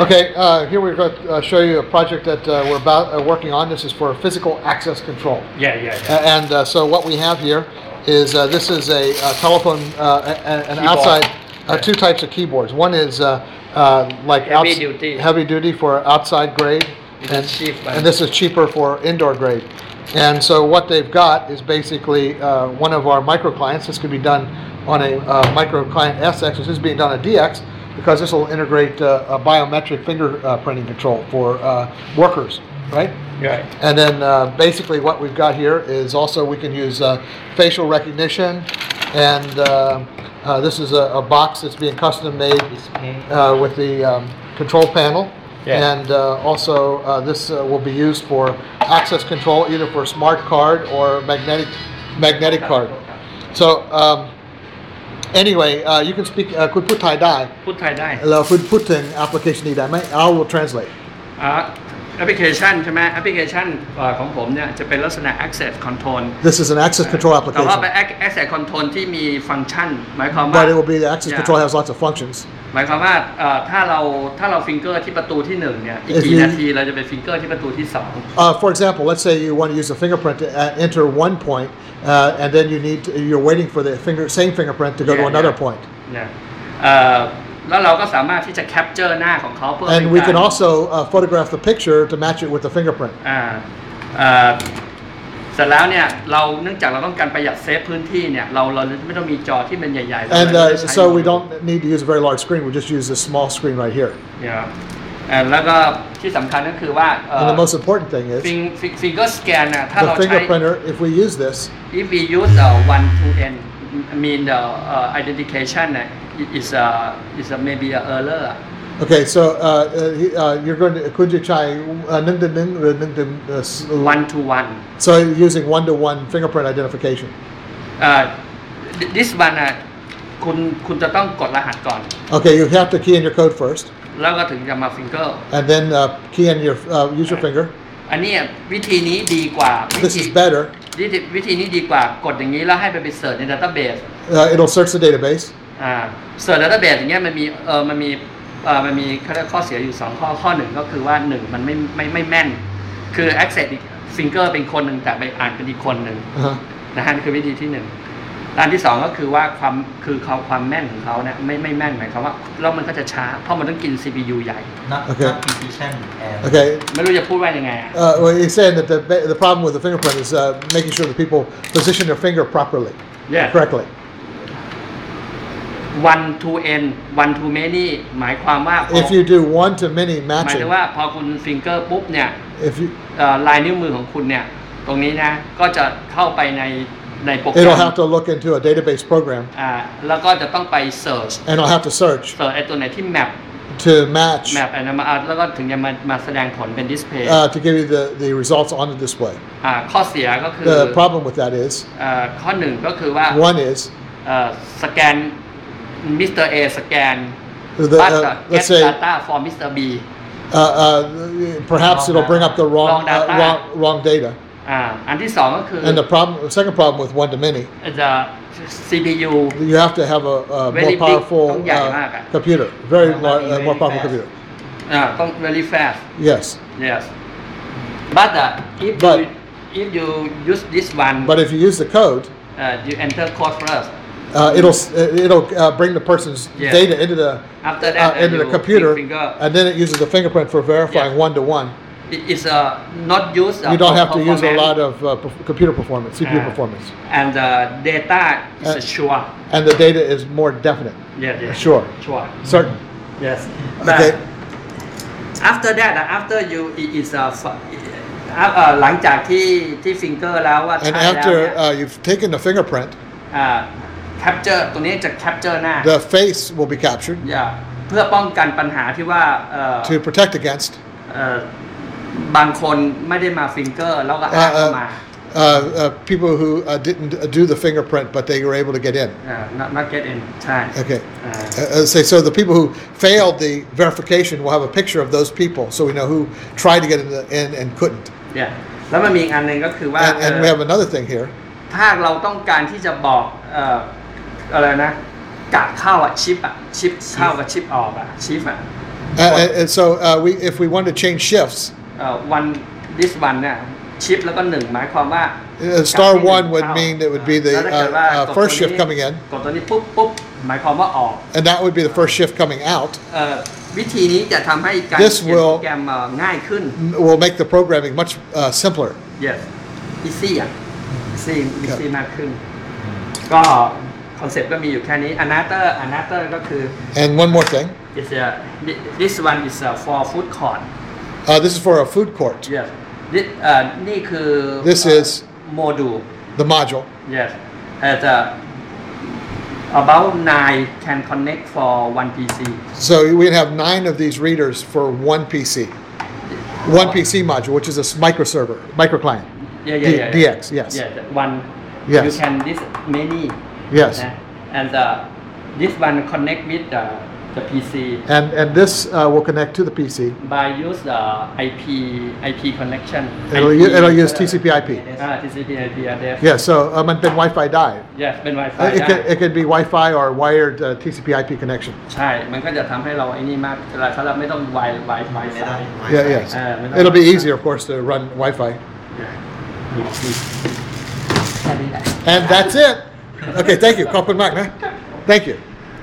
Okay, uh, here we're going to uh, show you a project that uh, we're about uh, working on. This is for physical access control. yeah yeah yeah And uh, so what we have here is uh, this is a, telephone, a- a- an Keyboard. outside, uh, Yeah. two types of keyboards. One is uh, uh, like Heavy outs- duty. heavy duty for outside grade, and, cheap and this is cheaper for indoor grade. And so what they've got is basically uh, one of our micro clients. This could be done on a uh, micro client SX, which is being done on DX because this will integrate uh, a biometric fingerprinting control for uh, workers, right? right And then uh, basically what we've got here is also we can use uh, facial recognition and uh, uh, this is a, a box that's being custom made uh, with the um, control panel. Yeah. And uh, also uh, this uh, will be used for access control either for smart card or magnetic magnetic card. So um, anyway, uh, you can speak, uh, คุณพูดไทยได้ พูดไทยได้ แล้วคุณพูดถึง application นี้ได้ไหม I will translate อ่าแอปพลิเคชันใช่ไหมแอปพลิเคชันเอ่อของผมเนี่ยจะเป็นลักษณะ access control This is an access control แต่ว่า application เป็น ac- access control ที่มีฟังก์ชัน หมายความว่า but it will be the access Yeah. control has lots of functions หมายความว่าเอ่อถ้าเราถ้าเราฟิงเกอร์ที่ประตูที่หนึ่งเนี่ยอีก If กี่ you- นาทีเราจะไปฟิงเกอร์ที่ประตูที่สอง Uh, for example, let's say you want to use a fingerprint to uh, enter one point, uh, and then you need to, you're waiting for the finger same fingerprint to go to Yeah, another yeah. point. เนี่ยเอ่อแล้วเราก็สามารถที่จะแคปเจอร์หน้าของเขาเพื่อ And เป็น we การ can also uh, photograph the picture to match it with the fingerprint. อ่าเอ่อเสร็จแล้วเนี่ยเราเนื่องจากเราต้องการประหยัดเซฟพื้นที่เนี่ยเราเราไม่ต้องมีจอที่มันใหญ่ๆ And เรา uh, จะใช้ so we don't need to use a very large screen. We just use this small screen right here. เนี่ยเอ่อแล้วก็ที่สำคัญก็คือว่าเอ่อ And the most important thing is ฟิงฟิงเกอร์สแกนน่ะถ้า the เราใช้ finger printer. If we use this, if we use uh, one to n mean the uh, identification น่ะ is a is a maybe a error okay. So uh, uh, he- uh, you're going to could you try uh, nung to nung, uh, nung to, uh, s- one to one so using one to one fingerprint identification. เอ่อ this one น่ะคุณคุณจะต้องกดรหัสก่อน Okay, you have to key in your code first. แล้วก็ถึงจะมาฟิงเกอร์ and then uh, key in your uh, use your finger. อันเนี้ยวิธีนี้ดีกว่าวิ This ธี is better. วิธีวิธีนี้ดีกว่ากดอย่างนี้แล้วให้ไปไปเสิร์ชในดัตต้าเบส Uh, it'll search the database. อ่าเสิร์ชดัตต้าเบสอย่างเงี้ยมันมีเออมันมีเออ มันมีเขาเรียกข้อเสียอยู่สองข้อข้อหนึ่งก็คือว่าหนึ่งมันไม่ไม่ไม่แม่น คือ access อีก finger เป็นคนหนึ่งแต่ไปอ่านเป็นอีกคนหนึ่ง Uh-huh. นะฮะนี่คือวิธีที่หนึ่งอันที่สองก็คือว่าความคือเขาความแม่นของเขาเนี่ยไม่ไม่แม่นหมายความว่าแล้วมันก็จะช้า เพราะมันต้องกิน CPU ใหญ่ not Okay. not precision and Okay. ไม่รู้จะพูดว่ายังไงอะ Uh, well, he's saying that the ba- the problem with the fingerprint is uh, making sure that people position their finger properly, Yeah. correctly. One to n one to many หมายความว่าพอ If you do one to many หมายถึ matching, งว่าพอคุณฟิงเกอร์ปุ๊บเนี่ย if you เอ่อลายนิ้วมือของคุณเนี่ย ตรงนี้นะ ก็จะเข้าไปในในโปรแกร it'll ม have to look into a database program อ่าแล้วก็จะต้องไปเสิร์ช and it'll have to search เสิร์ชไอ้ตัวไหนที่แมป to match แมปอันนั้นมาอ่าแล้วก็ถึงจะมามาแสดงผลเป็นดิสเพย์ uh, to give you the, the results on the display. อ่าข้อเสียก็คือ The problem with that is เอ่อข้อหนึ่งก็คือว่า one is เอ่อสแกน มิสเตอร์เอสแกน the, but uh, uh, get let's say data for Mr. B uh, uh, perhaps Wrong it'll bring up the wrong Wrong uh, data. wrong, wrong data. อ่าอันที่สองก็คือ And the problem, the second problem with one to many, the CPU you have to have a, a Very more big, powerfulต้องใหญ่ uh, มากอะ computer, very Very, lar- uh, very more powerful fast. computer. อ่าต้อง very fast Yes, yes but uh, if But- you if you use this one but if you use the code, uh, you enter code first uh, it'll s- uh, it'll uh, bring the person's Yeah. data into the After that, uh, into uh, the you computer, finger. and then it uses the fingerprint for verifying Yeah. one to one. it is uh, not use uh, You don't have to use a performance lot of uh, perf- computer performance, CPU Ah. performance, and the data is Uh, sure and the data is more definite, yeah, yeah. sure, sure certain. yes but Okay. after that uh, after you it is a f- อ่ะเอ่อหลังจากที่ที่ฟิงเกอร์แล้วว่า And ใช่แล้วเนี่ย after uh, you've taken the fingerprint, อ่า capture ตัวนี้จะ capture หน้า the face will be captured อย่าเพื่อป้องกันปัญหาที่ว่าเอ่อ to protect against เอ่อบางคนไม่ได้มาฟิงเกอร์แล้วก็ uh, อ้างเข้ามา uh, uh, uh, people who uh, didn't uh, do the fingerprint, but they were able to get in. อ่า not not get in ใช่ Okay. อ่า Uh, uh, say so. The people who failed the verification will have a picture of those people, so we know who tried to get in, the, in and couldn't. เนี่ยแล้วมันมีอีกอันหนึ่งก็คือว่า And, and we เอ่อ have another thing here. ถ้าเราต้องการที่จะบอกเอ่อ อะไรนะ กะเข้าอ่ะชิปอ่ะชิปเข้ากับชิปออกอ่ะชิปอ่ะ Uh, and, and so uh, we, if we wanted to change shifts, เอ่อวัน this one เนี่ยชิปแล้วก็หนึ่งหมายความว่า uh, star กะที่หนึ่ง one would เข้า mean that would be the แล้วถ้าเกิดว่า uh, ก uh, ด first ตัว shift นี้ coming in, กดตัวนี้ปุ๊บปุ๊บหมายความว่าออก and that would be the first shift coming out. เอ่อวิธีนี้จะทำให้การ This เขียนโป will- รแกรมเอ่อง่ายขึ้น Will make the programming much uh, simpler. yes easy อ่ะ easy ครับ easy มากขึ้น ก็ คอนเซ็ปต์ก็มีอยู่แค่นี้ another another ก็คือ And one more thing, is a this one is a for food court uh, this is for a food court. yes this เอ่อนี่คือ This เอ่อ is- module The module. yes and uh, about nine can connect for one PC So we'd have nine of these readers for one PC. One PC module, which is a s- microserver, microclient. yeah yeah D- yeah DX, yes. yes one Yes. you can this many Yes.นะ and uh, this one connect with the the PC And, and this uh, will connect to the PC. by use the IP IP connection It'll, IP u- it'll use TCP IP. อ่า TCP IP address Yeah, so um, and then Wi-Fi die. yes เป็น Wi-Fi Uh, it, ได้ could, it could be Wi-Fi or wired uh, TCP IP connection. ใช่ มันก็จะทำให้เราไอ้นี่มากเวลาเราไม่ต้องไวไวไว ไม่ต้อง Yeah, yes. Uh, we don't- It'll be easier, of course, to run Wi-Fi. แค่นี้แหละ And that's it. Okay, thank you. Koppen Magna. Thank you.